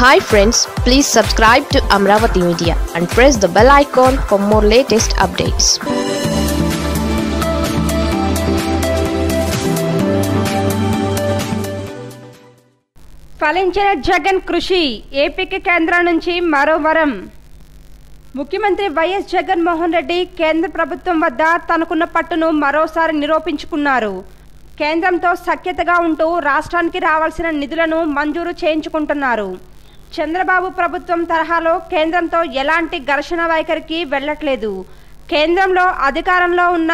Hi friends please subscribe to Amaravati media and press the bell icon for more latest updates ఫలించిన Jagan కృషి ఏపీకి కేంద్రం నుంచి మరో వరం. ముఖ్యమంత్రి వైఎస్ జగన్మోహన్ రెడ్డి కేంద్ర ప్రభుత్వం వద్ద తనకున్న పట్టును మరోసారి నిరూపించుకున్నారు. కేంద్రంతో సఖ్యతగా ఉంటూ రాష్ట్రానికి రావాల్సిన నిధులను మంజూరు చేయించుకుంటున్నారు. చంద్రబాబు ప్రభుత్వం తరహాలో కేంద్రంతో ఎలాంటి ఘర్షణ వైఖరికి వెళ్ళట్లేదు. కేంద్రంలో అధికారంలో ఉన్న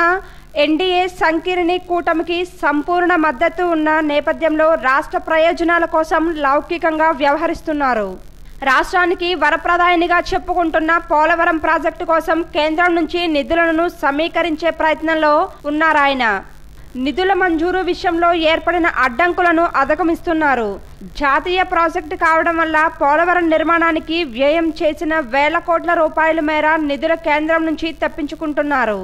ఎన్డీఏ సంకీర్ణి కూటమికి సంపూర్ణ మద్దతు ఉన్న నేపథ్యంలో రాష్ట్ర ప్రయోజనాల కోసం లౌకికంగా వ్యవహరిస్తున్నారు. రాష్ట్రానికి వరప్రదాయనిగా చెప్పుకుంటున్న పోలవరం ప్రాజెక్టు కోసం కేంద్రం నుంచి నిధులను సమీకరించే ప్రయత్నంలో ఉన్నారాయన. నిధుల మంజూరు విషయంలో ఏర్పడిన అడ్డంకులను అధగమిస్తున్నారు. జాతీయ ప్రాజెక్టు కావడం వల్ల పోలవరం నిర్మాణానికి వ్యయం చేసిన వేల కోట్ల రూపాయల మేర నిధుల కేంద్రం నుంచి తప్పించుకుంటున్నారు.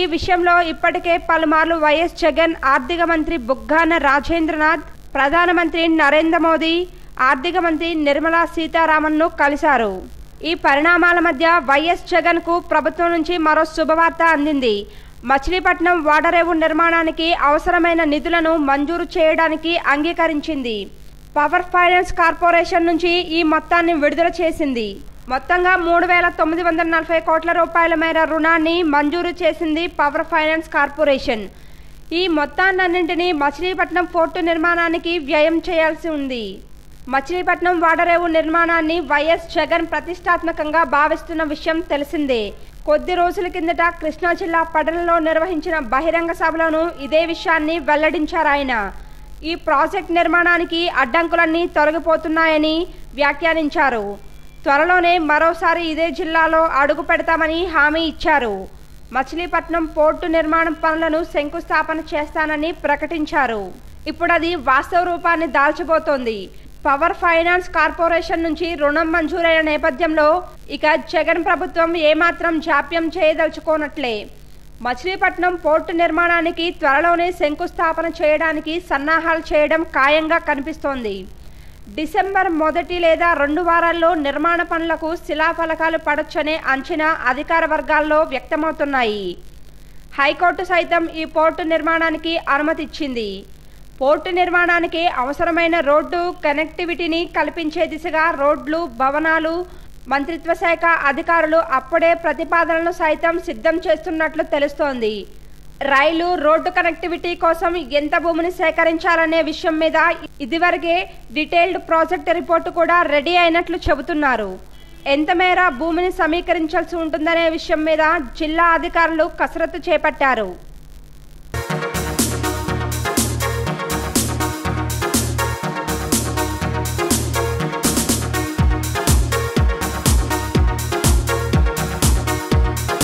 ఈ విషయంలో ఇప్పటికే పలుమార్లు వైఎస్ జగన్ ఆర్థిక మంత్రి బుగ్గాన రాజేంద్రనాథ్ ప్రధానమంత్రి నరేంద్ర మోదీ ఆర్థిక మంత్రి నిర్మలా సీతారామన్ను కలిశారు. ఈ పరిణామాల మధ్య వైఎస్ జగన్కు ప్రభుత్వం నుంచి మరో శుభవార్త అందింది. మచిలీపట్నం వాడరేవు నిర్మాణానికి అవసరమైన నిధులను మంజూరు చేయడానికి అంగీకరించింది. పవర్ ఫైనాన్స్ కార్పొరేషన్ నుంచి ఈ మొత్తాన్ని విడుదల చేసింది. మొత్తంగా మూడు వేల తొమ్మిది వందల నలభై కోట్ల రూపాయల మేర రుణాన్ని మంజూరు చేసింది పవర్ ఫైనాన్స్ కార్పొరేషన్. ఈ మొత్తాన్నింటినీ మచిలీపట్నం పోర్టు నిర్మాణానికి వ్యయం చేయాల్సి ఉంది. మచిలీపట్నం వాడరేవు నిర్మాణాన్ని వైఎస్ జగన్ ప్రతిష్టాత్మకంగా భావిస్తున్న విషయం తెలిసిందే. కొద్ది రోజుల కిందట కృష్ణా జిల్లా పడలలో నిర్వహించిన బహిరంగ సభలోనూ ఇదే విషయాన్ని వెల్లడించారాయన ఈ ప్రాజెక్ట్ నిర్మాణానికి అడ్డంకులన్నీ తొలగిపోతున్నాయని వ్యాఖ్యానించారు. త్వరలోనే మరోసారి ఇదే జిల్లాలో అడుగు పెడతామని హామీ ఇచ్చారు. మచిలీపట్నం పోర్టు నిర్మాణం పనులను శంకుస్థాపన చేస్తానని ప్రకటించారు. ఇప్పుడు అది వాస్తవ రూపాన్ని దాల్చబోతోంది. పవర్ ఫైనాన్స్ కార్పొరేషన్ నుంచి రుణం మంజూరైన నేపథ్యంలో ఇక జగన్ ప్రభుత్వం ఏమాత్రం జాప్యం చేయదలుచుకోనట్లే. మచిలీపట్నం పోర్టు నిర్మాణానికి త్వరలోనే శంకుస్థాపన చేయడానికి సన్నాహాలు చేయడం ఖాయంగా కనిపిస్తోంది. డిసెంబర్ మొదటి లేదా రెండు వారాల్లో నిర్మాణ పనులకు శిలాఫలకాలు పడొచ్చనే అంచనా అధికార వర్గాల్లో వ్యక్తమవుతున్నాయి. హైకోర్టు సైతం ఈ పోర్టు నిర్మాణానికి అనుమతి ఇచ్చింది పోర్టు నిర్మాణానికి అవసరమైన రోడ్డు కనెక్టివిటీని కల్పించే దిశగా రోడ్లు భవనాలు మంత్రిత్వ శాఖ అధికారులు అప్పుడే ప్రతిపాదనలు సైతం సిద్ధం చేస్తున్నట్లు తెలుస్తోంది. రైలు రోడ్డు కనెక్టివిటీ కోసం ఎంత భూమిని సేకరించాలనే విషయం మీద ఇదివరకే డీటెయిల్డ్ ప్రాజెక్ట్ రిపోర్టు కూడా రెడీ అయినట్లు చెబుతున్నారు. ఎంత మేర భూమిని సమీకరించాల్సి ఉంటుందనే విషయం మీద జిల్లా అధికారులు కసరత్తు చేపట్టారు.